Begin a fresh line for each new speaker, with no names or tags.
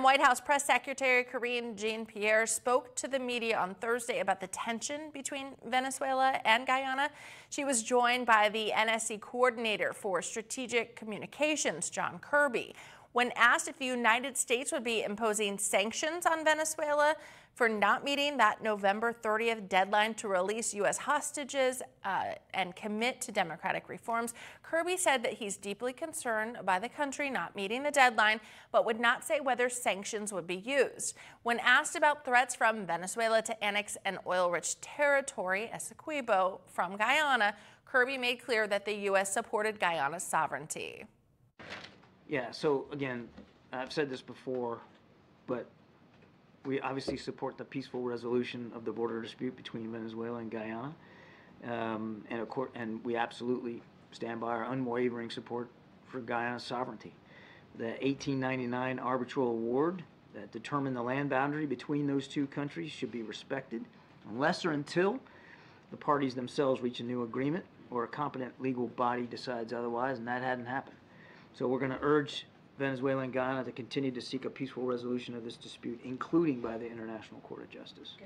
White House Press Secretary Karine Jean-Pierre spoke to the media on Thursday about the tension between Venezuela and Guyana. She was joined by the NSC coordinator for strategic communications, John Kirby. When asked if the United States would be imposing sanctions on Venezuela for not meeting that November 30th deadline to release U.S. hostages uh, and commit to democratic reforms, Kirby said that he's deeply concerned by the country not meeting the deadline, but would not say whether sanctions would be used. When asked about threats from Venezuela to annex an oil rich territory, Essequibo, from Guyana, Kirby made clear that the U.S. supported Guyana's sovereignty.
Yeah, so again, I've said this before, but we obviously support the peaceful resolution of the border dispute between Venezuela and Guyana. Um, and course, and we absolutely stand by our unwavering support for Guyana's sovereignty. The 1899 arbitral award that determined the land boundary between those two countries should be respected unless or until the parties themselves reach a new agreement or a competent legal body decides otherwise, and that hadn't happened. So we're going to urge Venezuela and Guyana to continue to seek a peaceful resolution of this dispute, including by the International Court of Justice.